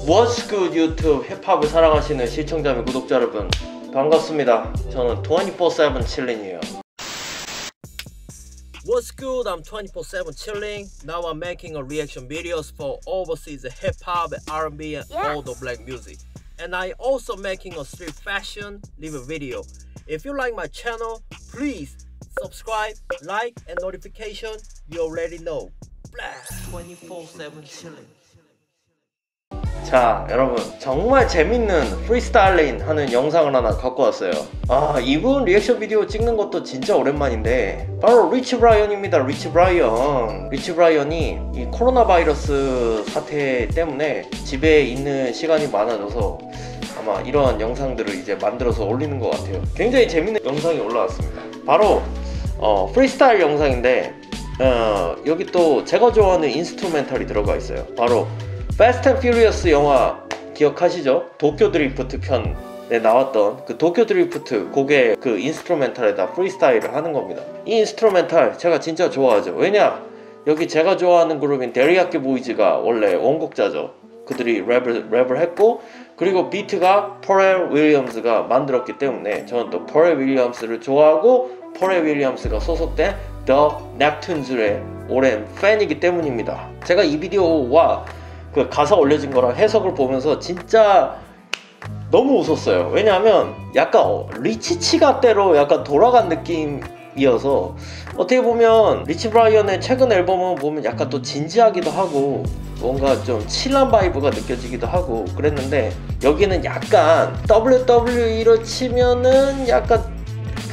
What's good 유튜브 힙합을 사랑하시는 시청자 및 구독자 여러분 반갑습니다 저는 24-7 칠린이에요 What's good? I'm 24-7 chilling. Now I'm making a reaction videos for overseas hip-hop, R&B and Yes. all the black music. And I also making a street fashion live video. If you like my channel, please subscribe, like and notification. You already know. 24-7 chilling. 자 여러분 정말 재밌는 freestyling 하는 영상을 하나 갖고 왔어요. 아 이분 리액션 비디오 찍는 것도 진짜 오랜만인데 바로 리치 브라이언입니다 리치 브라이언. 리치 브라이언이 이 코로나 바이러스 사태 때문에 집에 있는 시간이 많아져서 아마 이런 영상들을 이제 만들어서 올리는 것 같아요. 굉장히 재밌는 영상이 올라왔습니다. 바로 어, 프리스타일 영상인데 어, 여기 또 제가 좋아하는 instrumental이 들어가 있어요. 바로 Fast and Furious 영화 기억하시죠? 도쿄 드리프트 편에 나왔던 그 도쿄 드리프트 곡의 그 instrumental에다 프리스타일을 하는 겁니다. 이 instrumental 제가 진짜 좋아하죠. 왜냐? 여기 제가 좋아하는 그룹인 Teriyaki Boyz가 원래 원곡자죠. 그들이 랩을, 랩을 했고 그리고 비트가 퍼렐 윌리엄스가 만들었기 때문에 저는 또 퍼렐 윌리엄스를 좋아하고 퍼렐 윌리엄스가 소속된 The Neptunes의 오랜 팬이기 때문입니다. 제가 이 비디오와 그 가사 올려진 거랑 해석을 보면서 진짜 너무 웃었어요. 왜냐하면 약간 어, 리치 치가 때로 약간 돌아간 느낌이어서 어떻게 보면 리치 브라이언의 최근 앨범을 보면 약간 또 진지하기도 하고 뭔가 좀 chill한 vibe가 느껴지기도 하고 그랬는데 여기는 약간 WWE로 치면은 약간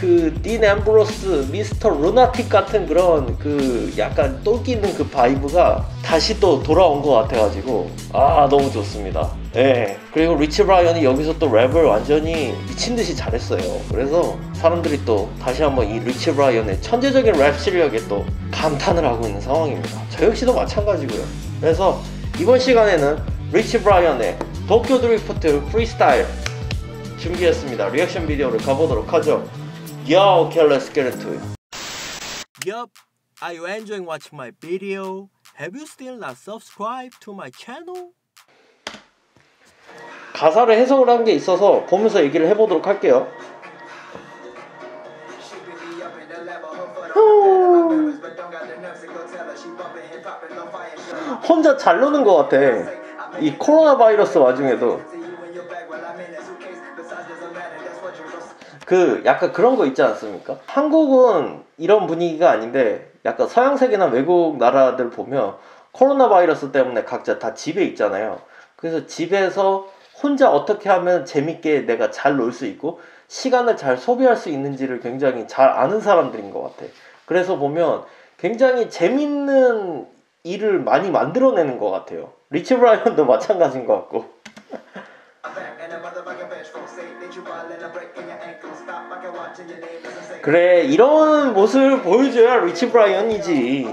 그 딘 앰브로스, Mr. Lunatic 같은 그런 그 약간 똘끼 있는 그 vibe가 다시 또 돌아온 것 같아가지고 아 너무 좋습니다. 예. 그리고 리치 브라이언이 여기서 또 랩을 완전히 미친 듯이 잘했어요. 그래서 사람들이 또 다시 한번 이 리치 브라이언의 천재적인 랩 실력에 또 감탄을 하고 있는 상황입니다. 저 역시도 마찬가지고요. 그래서 이번 시간에는 리치 브라이언의 도쿄 드리프트 프리스타일 준비했습니다. 리액션 비디오를 가보도록 하죠. Yo, okay, let's get into it. Yup, are you enjoying watching my video? Have you still not subscribed to my channel? 가사를 해석을 한 게 있어서 보면서 얘기를 해보도록 할게요. 혼자 잘 노는 것 같아. 이 코로나 바이러스 와중에도. 그 약간 그런 거 있지 않습니까? 한국은 이런 분위기가 아닌데 약간 서양색이나 외국 나라들 보면 코로나 바이러스 때문에 각자 다 집에 있잖아요. 그래서 집에서 혼자 어떻게 하면 재밌게 내가 잘 놀 수 있고 시간을 잘 소비할 수 있는지를 굉장히 잘 아는 사람들인 것 같아. 그래서 보면 굉장히 재밌는 일을 많이 만들어내는 것 같아요. 리치 브라이언도 마찬가지인 것 같고. 그래 이런 모습을 보여줘야 리치 브라이언이지.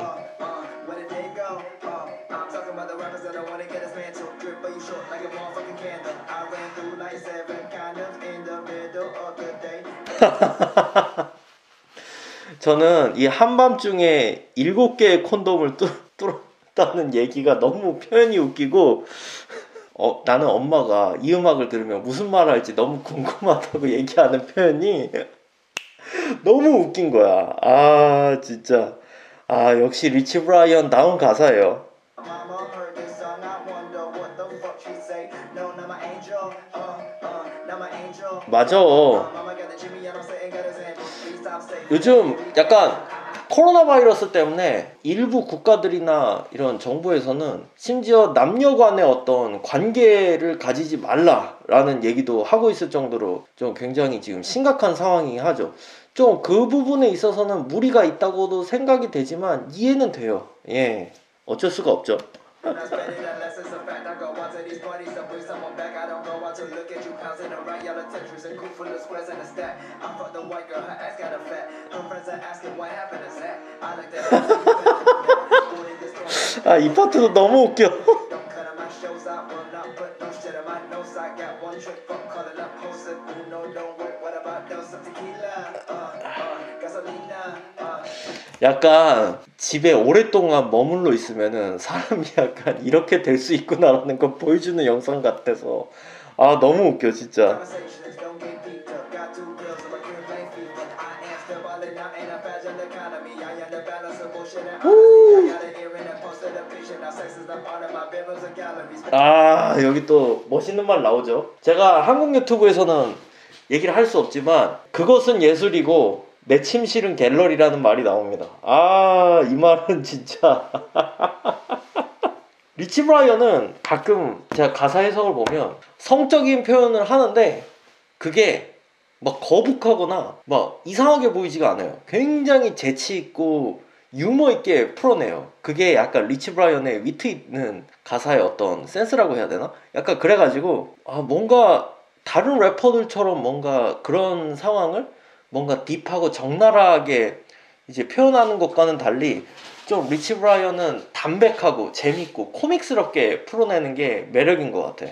저는 이 한밤중에 일곱 개의 콘돔을 뚫- 뚫었다는 얘기가 너무 표현이 웃기고 어, 나는 엄마가 이 음악을 들으면 무슨 말 할지 너무 궁금하다고 얘기하는 표현이 너무 웃긴 거야. 아, 진짜. 아, 역시 리치 브라이언 다운 가사예요. 맞아. 요즘 약간 코로나 바이러스 때문에 일부 국가들이나 이런 정부에서는 심지어 남녀 간의 어떤 관계를 가지지 말라라는 얘기도 하고 있을 정도로 좀 굉장히 지금 심각한 상황이 하죠. 좀 그 부분에 있어서는 무리가 있다고도 생각이 되지만 이해는 돼요. 예. 어쩔 수가 없죠. 아, 이 파트도 너무 웃겨. 약간 집에 오랫동안 머물러 있으면은 사람이 약간 이렇게 될 수 있구나라는 걸 보여주는 영상 같아서. 아 너무 웃겨 진짜. 아 여기 또 멋있는 말 나오죠. 제가 한국 유튜브에서는 얘기를 할 수 없지만 그것은 예술이고 내 침실은 갤러리라는 말이 나옵니다. 아 이 말은 진짜 리치 브라이언은 가끔 제가 가사 해석을 보면 성적인 표현을 하는데 그게 막 거북하거나 막 이상하게 보이지가 않아요. 굉장히 재치 있고 유머 있게 풀어내요. 그게 약간 리치 브라이언의 위트 있는 가사의 어떤 센스라고 해야 되나? 약간 그래가지고 아 뭔가 다른 래퍼들처럼 뭔가 그런 상황을 뭔가 딥하고 적나라하게 이제 표현하는 것과는 달리 좀 리치 브라이언은 담백하고 재밌고 코믹스럽게 풀어내는 게 매력인 것 같아.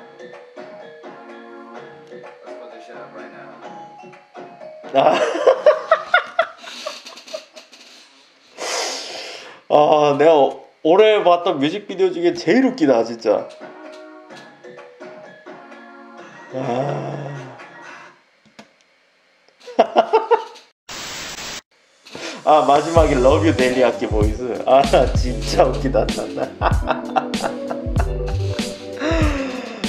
아, 내가 올해 봤던 뮤직비디오 중에 제일 웃기다, 진짜. 아. 아, 마지막에 you Teriyaki Boyz. 아, 나 진짜 웃기다, 나.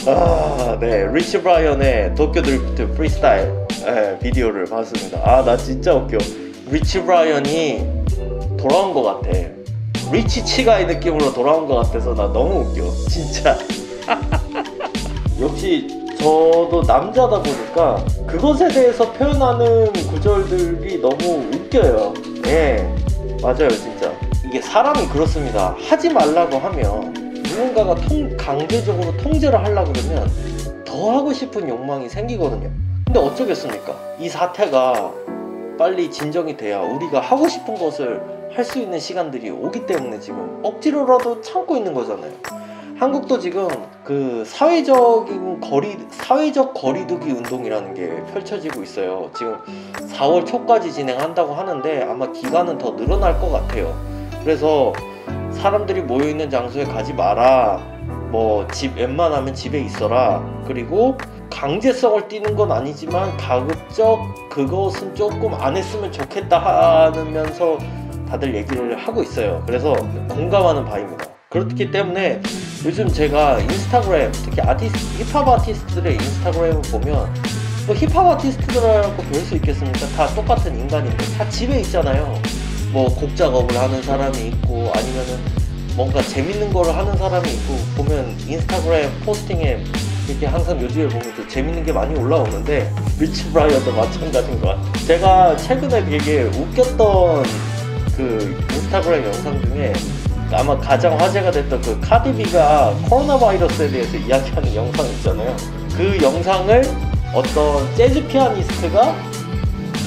아, 네. 리치 브라이언의 도쿄 드리프트 프리스타일 예, 비디오를 봤습니다. 아, 나 진짜 웃겨. 리치 브라이언이 돌아온 것 같아. 리치 치가의 느낌으로 돌아온 것 같아서 나 너무 웃겨. 진짜. 역시 저도 남자다 보니까 그것에 대해서 표현하는 구절들이 너무 웃겨요. 예, 맞아요, 진짜. 이게 사람이 그렇습니다. 하지 말라고 하면 누군가가 통, 강제적으로 통제를 하려고 그러면 더 하고 싶은 욕망이 생기거든요. 근데 어쩌겠습니까? 이 사태가 빨리 진정이 돼야 우리가 하고 싶은 것을 할 수 있는 시간들이 오기 때문에 지금 억지로라도 참고 있는 거잖아요. 한국도 지금 그 사회적인 거리 사회적 거리두기 운동이라는 게 펼쳐지고 있어요. 지금 4월 초까지 진행한다고 하는데 아마 기간은 더 늘어날 것 같아요. 그래서 사람들이 모여 있는 장소에 가지 마라. 뭐 집 웬만하면 집에 있어라. 그리고 강제성을 띠는 건 아니지만 가급적 그것은 조금 안 했으면 좋겠다 하면서 다들 얘기를 하고 있어요. 그래서 공감하는 바입니다. 그렇기 때문에 요즘 제가 인스타그램 특히 아티스트 힙합 아티스트들의 인스타그램을 보면 뭐 힙합 아티스트들하고 별수 있겠습니까? 다 똑같은 인간인데 다 집에 있잖아요. 뭐 곡 작업을 하는 사람이 있고 아니면은 뭔가 재밌는 거를 하는 사람이 있고 보면 인스타그램 포스팅에 이렇게 항상 요즘에 보면 또 재밌는 게 많이 올라오는데 리치 브라이언도 마찬가지인 것 같아요. 제가 최근에 되게 웃겼던 그 인스타그램 영상 중에 아마 가장 화제가 됐던 그 카디비가 코로나 바이러스에 대해서 이야기하는 영상 있잖아요. 그 영상을 어떤 재즈 피아니스트가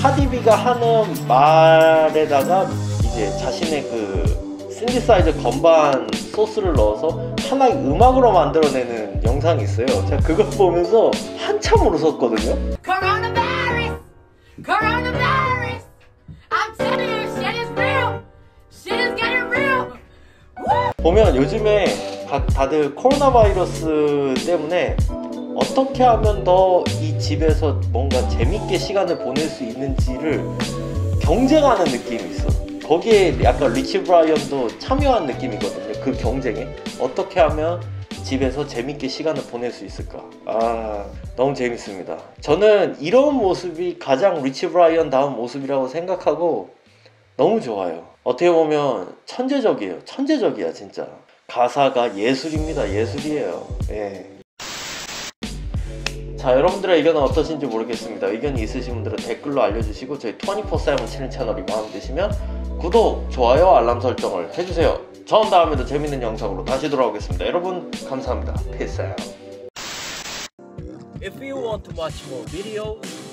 카디비가 하는 말에다가 이제 자신의 그 신디사이저 건반 소스를 넣어서 하나의 음악으로 만들어내는 영상이 있어요. 제가 그걸 보면서 한참 웃었거든요. Coronavirus! Coronavirus! 보면 요즘에 각 다들 코로나 바이러스 때문에 어떻게 하면 더 이 집에서 뭔가 재밌게 시간을 보낼 수 있는지를 경쟁하는 느낌이 있어. 거기에 약간 리치 브라이언도 참여한 느낌이거든요. 그 경쟁에 어떻게 하면 집에서 재밌게 시간을 보낼 수 있을까? 아 너무 재밌습니다. 저는 이런 모습이 가장 리치 브라이언 다운 모습이라고 생각하고 너무 좋아요. 어떻게 보면 천재적이에요. 천재적이야 진짜. 가사가 예술입니다. 예술이에요. 예. 자 여러분들의 의견은 어떠신지 모르겠습니다. 의견이 있으신 분들은 댓글로 알려주시고 저희 24/7 치는 채널이 마음에 드시면 구독, 좋아요, 알람 설정을 해주세요. 전 다음에도 재밌는 영상으로 다시 돌아오겠습니다. 여러분 감사합니다. Peace out. If you want to watch more videos,